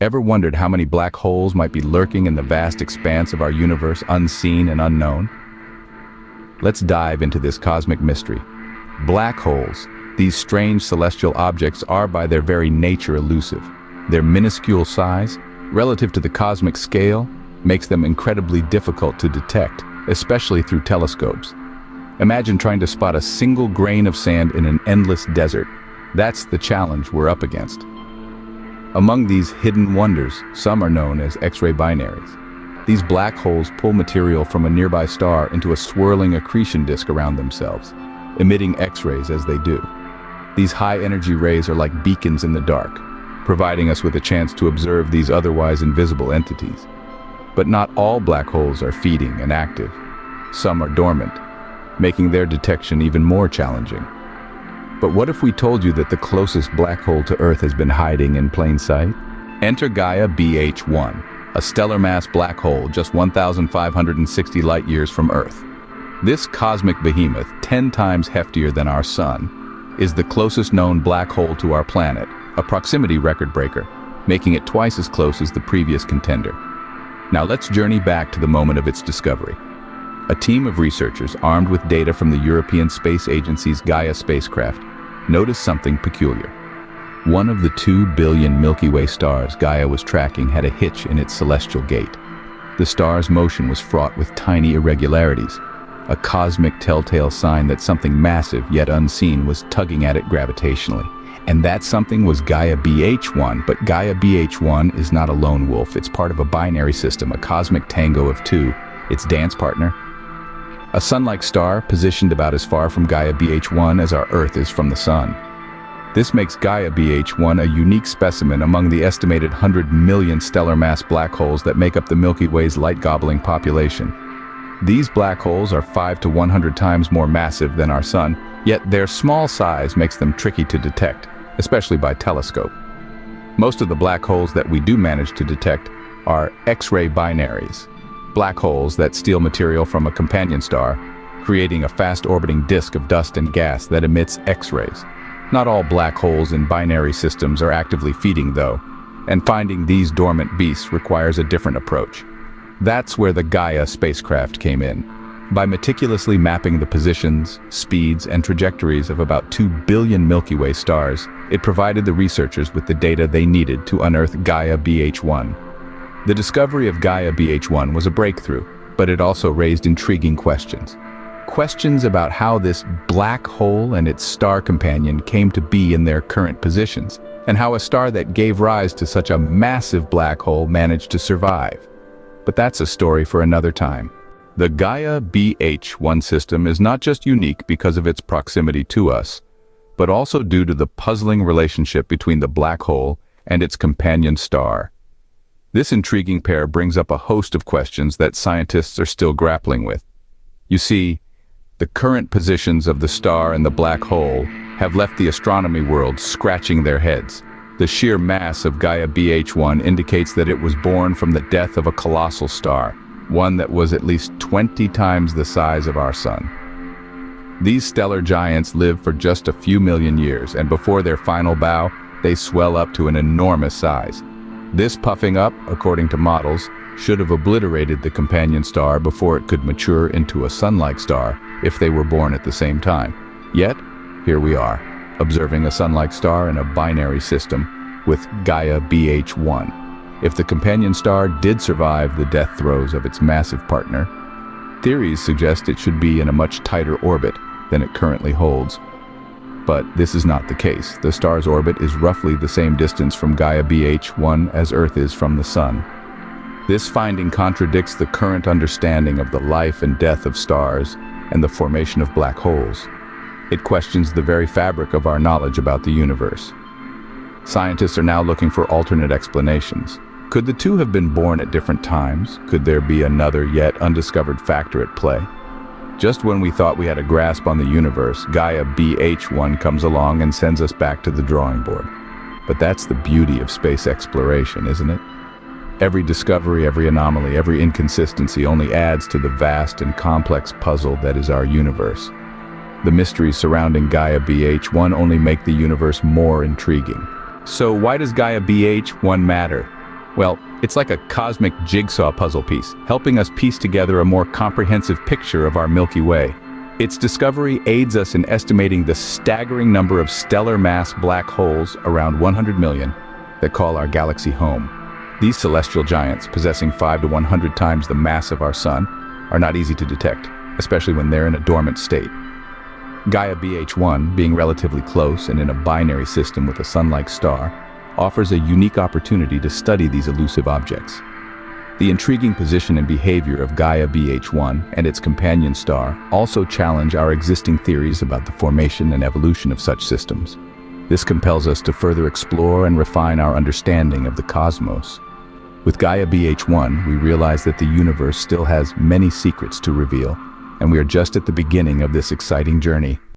Ever wondered how many black holes might be lurking in the vast expanse of our universe unseen and unknown? Let's dive into this cosmic mystery. Black holes, these strange celestial objects are by their very nature elusive. Their minuscule size, relative to the cosmic scale, makes them incredibly difficult to detect, especially through telescopes. Imagine trying to spot a single grain of sand in an endless desert. That's the challenge we're up against. Among these hidden wonders, some are known as X-ray binaries. These black holes pull material from a nearby star into a swirling accretion disk around themselves, emitting X-rays as they do. These high-energy rays are like beacons in the dark, providing us with a chance to observe these otherwise invisible entities. But not all black holes are feeding and active. Some are dormant, making their detection even more challenging. But what if we told you that the closest black hole to Earth has been hiding in plain sight? Enter Gaia BH1, a stellar mass black hole just 1,560 light-years from Earth. This cosmic behemoth, 10 times heftier than our Sun, is the closest known black hole to our planet, a proximity record breaker, making it twice as close as the previous contender. Now let's journey back to the moment of its discovery. A team of researchers armed with data from the European Space Agency's Gaia spacecraft noticed something peculiar. One of the two billion Milky Way stars Gaia was tracking had a hitch in its celestial gait. The star's motion was fraught with tiny irregularities, a cosmic telltale sign that something massive yet unseen was tugging at it gravitationally. And that something was Gaia BH1, but Gaia BH1 is not a lone wolf. It's part of a binary system, a cosmic tango of two. Its dance partner, a sun-like star positioned about as far from Gaia BH1 as our Earth is from the Sun. This makes Gaia BH1 a unique specimen among the estimated 100 million stellar mass black holes that make up the Milky Way's light-gobbling population. These black holes are 5 to 100 times more massive than our Sun, yet their small size makes them tricky to detect, especially by telescope. Most of the black holes that we do manage to detect are X-ray binaries, black holes that steal material from a companion star, creating a fast-orbiting disk of dust and gas that emits X-rays. Not all black holes in binary systems are actively feeding, though, and finding these dormant beasts requires a different approach. That's where the Gaia spacecraft came in. By meticulously mapping the positions, speeds, and trajectories of about 2 billion Milky Way stars, it provided the researchers with the data they needed to unearth Gaia BH1, the discovery of Gaia BH1 was a breakthrough, but it also raised intriguing questions. Questions about how this black hole and its star companion came to be in their current positions, and how a star that gave rise to such a massive black hole managed to survive. But that's a story for another time. The Gaia BH1 system is not just unique because of its proximity to us, but also due to the puzzling relationship between the black hole and its companion star. This intriguing pair brings up a host of questions that scientists are still grappling with. You see, the current positions of the star and the black hole have left the astronomy world scratching their heads. The sheer mass of Gaia BH1 indicates that it was born from the death of a colossal star, one that was at least 20 times the size of our sun. These stellar giants live for just a few million years, and before their final bow, they swell up to an enormous size. This puffing up, according to models, should have obliterated the companion star before it could mature into a sun-like star if they were born at the same time. Yet, here we are, observing a sun-like star in a binary system with Gaia BH1. If the companion star did survive the death throes of its massive partner, theories suggest it should be in a much tighter orbit than it currently holds, but this is not the case. The star's orbit is roughly the same distance from Gaia BH1 as Earth is from the Sun. This finding contradicts the current understanding of the life and death of stars and the formation of black holes. It questions the very fabric of our knowledge about the universe. Scientists are now looking for alternate explanations. Could the two have been born at different times? Could there be another yet undiscovered factor at play? Just when we thought we had a grasp on the universe, Gaia BH1 comes along and sends us back to the drawing board. But that's the beauty of space exploration, isn't it? Every discovery, every anomaly, every inconsistency only adds to the vast and complex puzzle that is our universe. The mysteries surrounding Gaia BH1 only make the universe more intriguing. So why does Gaia BH1 matter? Well, it's like a cosmic jigsaw puzzle piece, helping us piece together a more comprehensive picture of our Milky Way. Its discovery aids us in estimating the staggering number of stellar mass black holes, around 100 million, that call our galaxy home. These celestial giants, possessing 5 to 100 times the mass of our sun, are not easy to detect, especially when they're in a dormant state. Gaia BH1, being relatively close and in a binary system with a sun-like star, offers a unique opportunity to study these elusive objects. The intriguing position and behavior of Gaia BH1 and its companion star also challenge our existing theories about the formation and evolution of such systems. This compels us to further explore and refine our understanding of the cosmos. With Gaia BH1, we realize that the universe still has many secrets to reveal, and we are just at the beginning of this exciting journey.